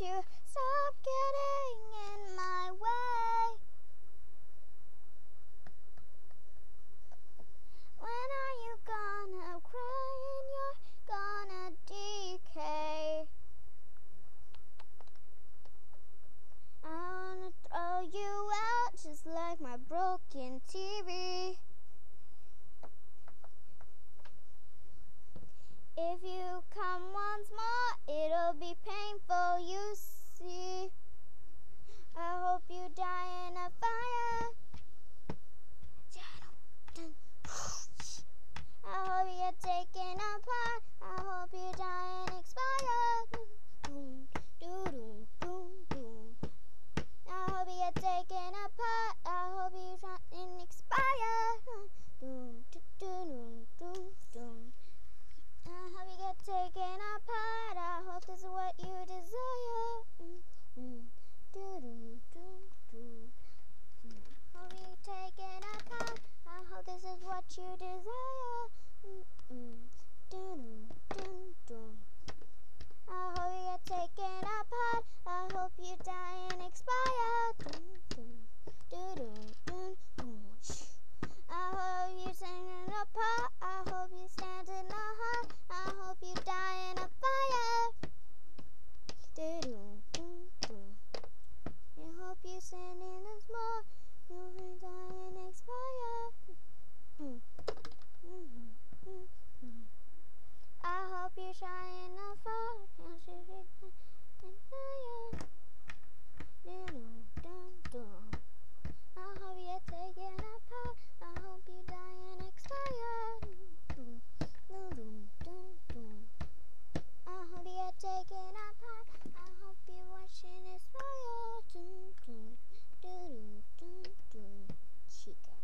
you stop getting in my way? When are you gonna cry and you're gonna decay? I wanna throw you out just like my broken TV. If you come once more, it'll be painful, you see. I hope you die in a fire. I hope you get taken apart. I hope you die and expire. Boom, doo doo, boom, boom. I hope you get taken apart. I hope you die and expire. Doom, doo doo, doom, doom. I hope you get taken apart. I hope this is what you desire. Mm, mm, doo doo, doo doo. Hope you taken apart. I hope this is what you desire. Mm, mm, doo, doo doo. I hope you get taken apart. I hope you die and expire. Doo, doo doo, doo doo. I hope you stand apart. I hope you stand in the heart. I hope you die in a fire. Doo doo, doo doo. I hope you stand in a small. You will die and expire. Mm, mm, mm, mm. I hope you shine in the fall. I should be in fire. Doo doo, doo doo. I hope you get taken apart. I hope you die and expire. Doo, doo, doo, doo, doo. I hope you get taken apart. I hope you watch and expire. Doo, doo, doo, doo, doo, doo. Chica.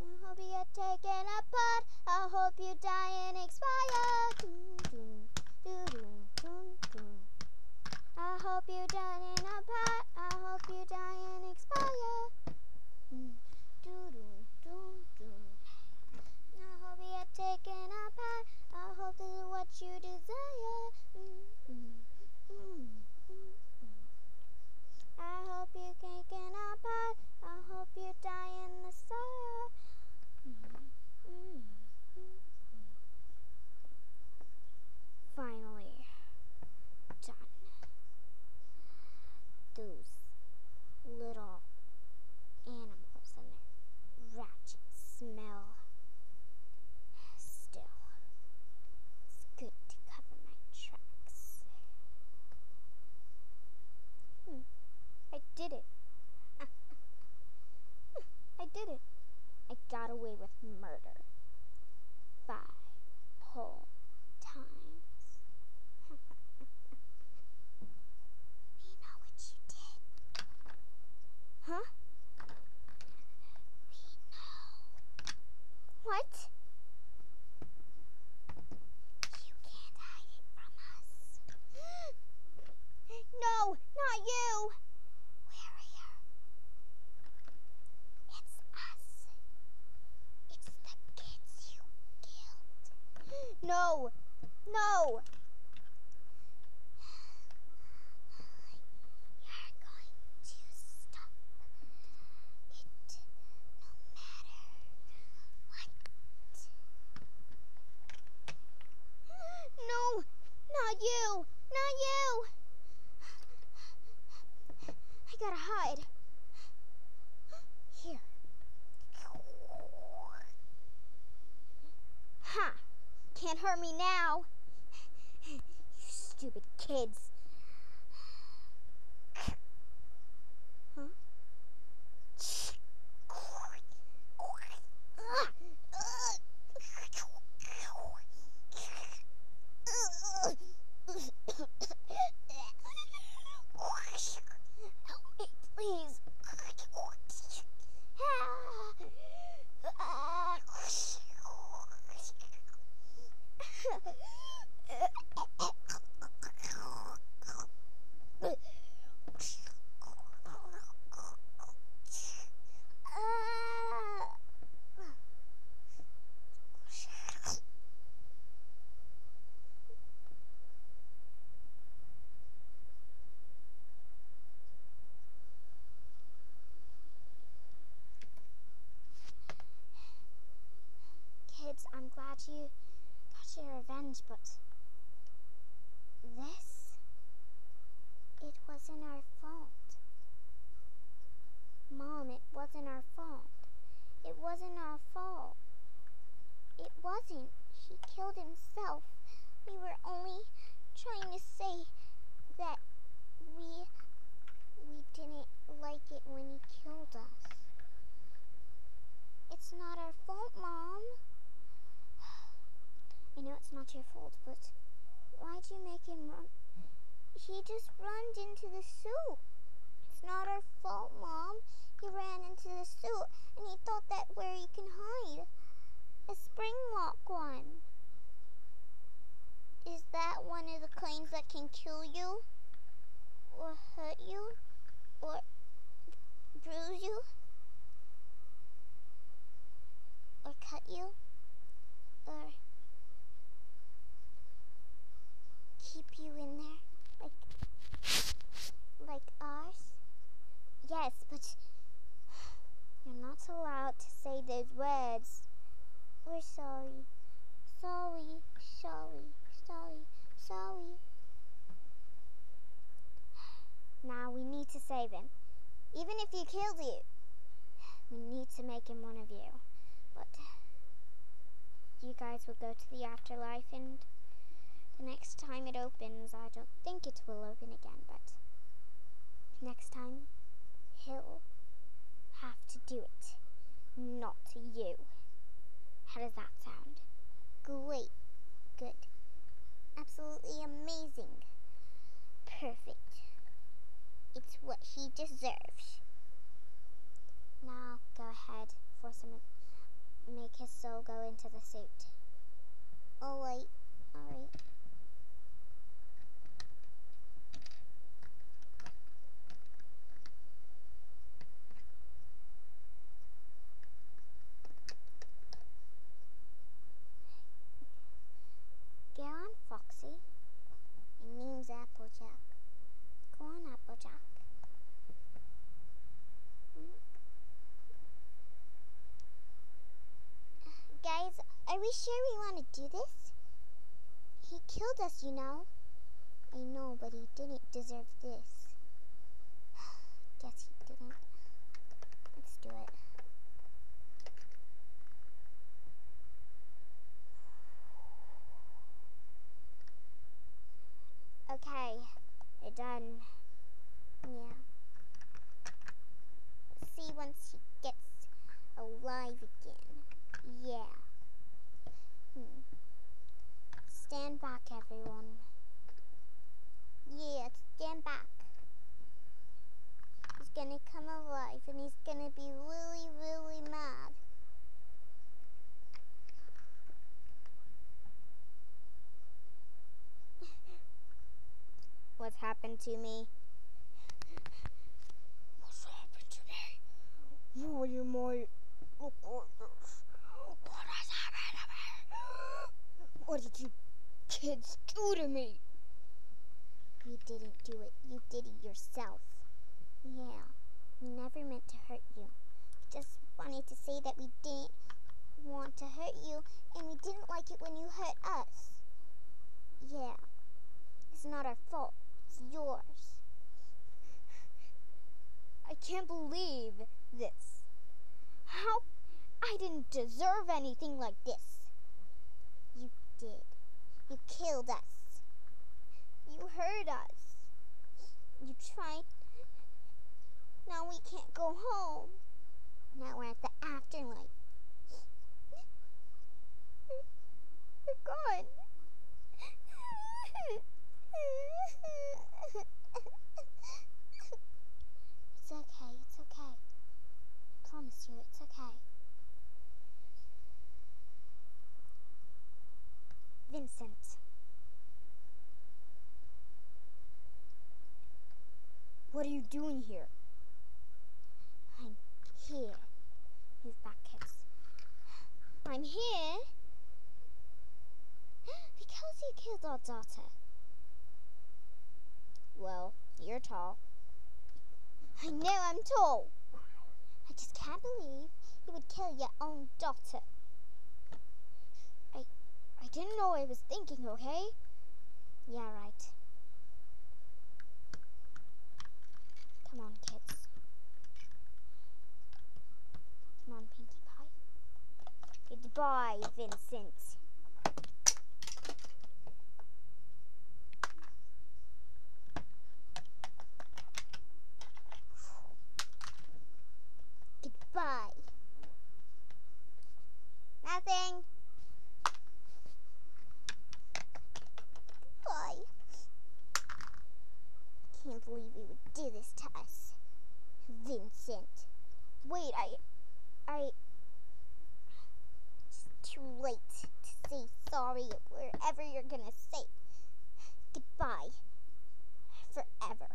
I hope you get taken apart. I hope you die and expire. Doo, doo, doo, doo, doo, doo. I hope you die in a pot. I hope you die and expire. Mm. Doo doo doo doo. I hope you get taken apart. I hope this is what you desire. Mm, mm, mm, mm, mm. I hope you taken apart. I hope you die in the fire. Mm, mm, mm, mm. Finally, done. Those little animals and their ratchet smell. Still, it's good to cover my tracks. Hmm, I did it. I did it. I got away with murder. Five whole times. we know what you did. Huh? We know. What? You can't hide it from us. no, not you. We're. It's us. It's the kids you killed. No, no. You're going to stop it no matter what. No, not you, not you. I gotta hide. Here. Ha! Can't hurt me now. You stupid kids. Got you, got your revenge, but this, it wasn't our fault. Mom, it wasn't our fault. It wasn't our fault. It wasn't. He killed himself. We were only trying to say that we we didn't like it when he killed us. It's not our fault, Mom. I know it's not your fault, but why'd you make him run? He just ran It's not our fault, Mom. He ran into the suit, and he thought that where he can hide. A spring lock one. Is that one of the kinds that can kill you? Or hurt you? Or bruise you? Or cut you? Or keep you in there? Like like ours? Yes, but you're not allowed to say those words. We're sorry. Sorry, sorry, sorry, sorry. Now we need to save him. Even if you killed you, we him one of you. But you guys will go to the afterlife and the next time it opens, I don't think it will open again, but next time he'll have to do it, not you. How does that sound? Great. Good. Absolutely amazing. Perfect. It's what he deserves. Now go ahead, force him, make his soul go into the suit. Oh, alright, alright. Go on, Foxy. It means Applejack. Go on, Applejack. Guys, are we sure we want to do this? He killed us, you know. I know, but he didn't deserve this. Guess he didn't. Let's do it. Okay, we're done. Yeah. See once he gets alive again. Yeah. Hmm. Stand back, everyone. Yeah, stand back. He's gonna come alive and he's gonna be really, really mad. What's happened to me? What's happened to me? Why am I look like this? What has happened to me? What did you kids do to me? You didn't do it. You did it yourself. Yeah. We never meant to hurt you. Just wanted to say that we didn't want to hurt you and we didn't like it when you hurt us. Yeah. It's not our fault. It's yours. I can't believe this. How? I didn't deserve anything like this. You did. You killed us. You hurt us. You tried. Now we can't go home. Now we're at the afterlife. We're gone. It's okay, it's okay. I promise you, it's okay. Vincent. What are you doing here? I'm here. Move back, kids. I'm here because you killed our daughter. Well, you're tall. I know I'm tall. I just can't believe you would kill your own daughter. I, I didn't know I was thinking, okay? Yeah, right. Come on, kids. Come on, Pinkie Pie. Goodbye, Vincent. Goodbye. Nothing. Goodbye. Can't believe he would do this to. Vincent. Wait, I. I. It's too late to say sorry wherever you're gonna say goodbye. Forever.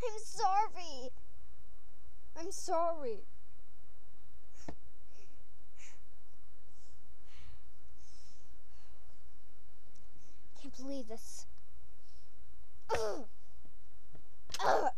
I'm sorry. I'm sorry. Can't believe this. Ugh.